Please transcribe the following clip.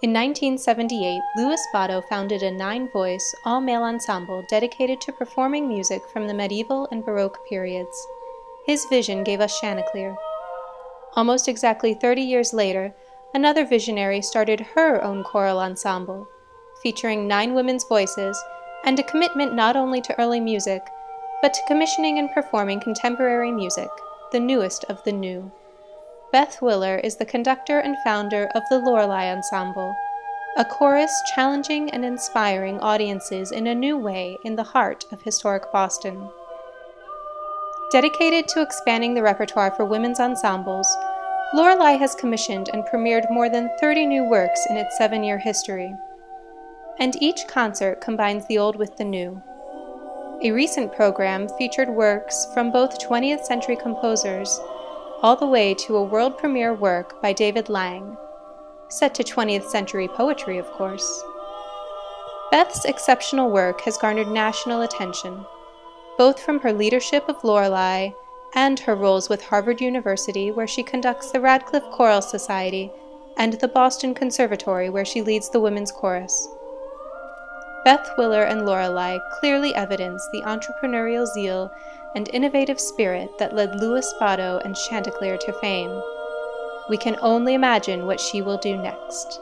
In 1978, Louis Botto founded a nine voice, all male ensemble dedicated to performing music from the medieval and Baroque periods. His vision gave us Chanticleer. Almost exactly 30 years later, another visionary started her own choral ensemble, featuring nine women's voices and a commitment not only to early music, but to commissioning and performing contemporary music, the newest of the new. Beth Willer is the conductor and founder of the Lorelei Ensemble, a chorus challenging and inspiring audiences in a new way in the heart of historic Boston. Dedicated to expanding the repertoire for women's ensembles, Lorelei has commissioned and premiered more than 30 new works in its seven year history. And each concert combines the old with the new. A recent program featured works from both 20th century composers all the way to a world premiere work by David Lang, set to 20th century poetry, of course. Beth's exceptional work has garnered national attention, both from her leadership of Lorelei and her roles with Harvard University, where she conducts the Radcliffe Choral Society, and the Boston Conservatory, where she leads the women's chorus. Beth Willer and Lorelei clearly evidence the entrepreneurial zeal and innovative spirit that led Louis Botto and Chanticleer to fame. We can only imagine what she will do next.